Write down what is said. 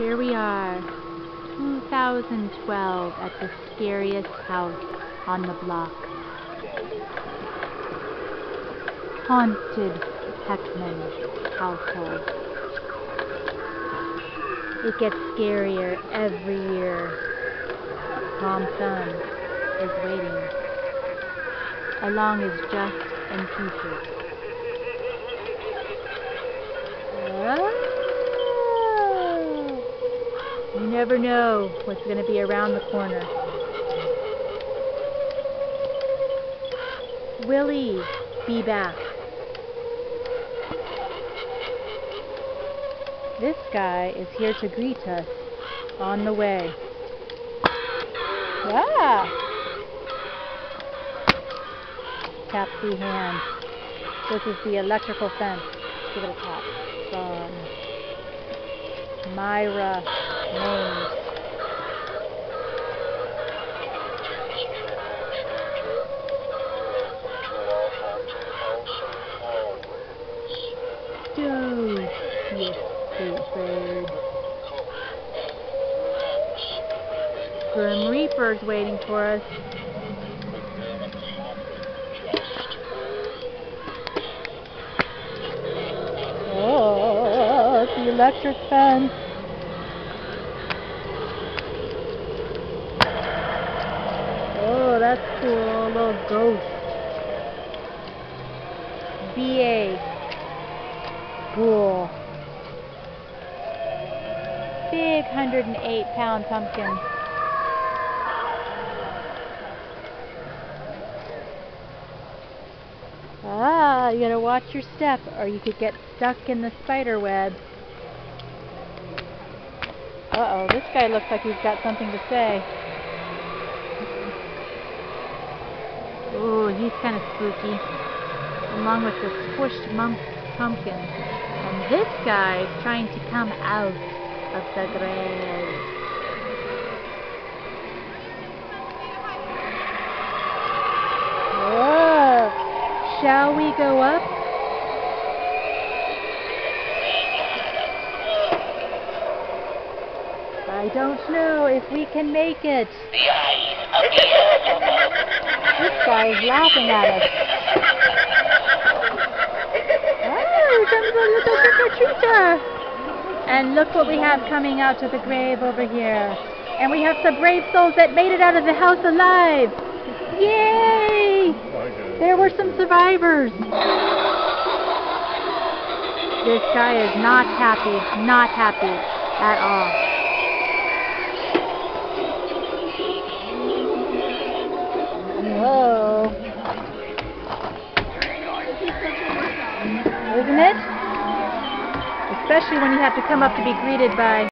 Here we are, 2012, at the scariest house on the block. Haunted Hekman household. It gets scarier every year. Tom Thumb is waiting, along as Just and Peaches. You never know what's going to be around the corner. Willie, be back. This guy is here to greet us on the way. Ah! Tap the hand. This is the electrical fence. Give it a tap. From Myra Grim Reaper's waiting for us. Oh, the electric fence. Oh, that's cool. Little ghost. B.A. Ghoul. Big 108 pound pumpkin. Ah, you gotta watch your step or you could get stuck in the spider web. Uh-oh, this guy looks like he's got something to say. Ooh, he's kind of spooky. Along with the squished pumpkin. And this guy's trying to come out of the grave. Whoa. Shall we go up? I don't know if we can make it. This guy is laughing at us. Oh, comes a little trick-or-treater. Uh. And look what we have coming out of the grave over here. And we have some brave souls that made it out of the house alive. Yay! There were some survivors. This guy is not happy, not happy at all. Isn't it? Especially when you have to come up to be greeted by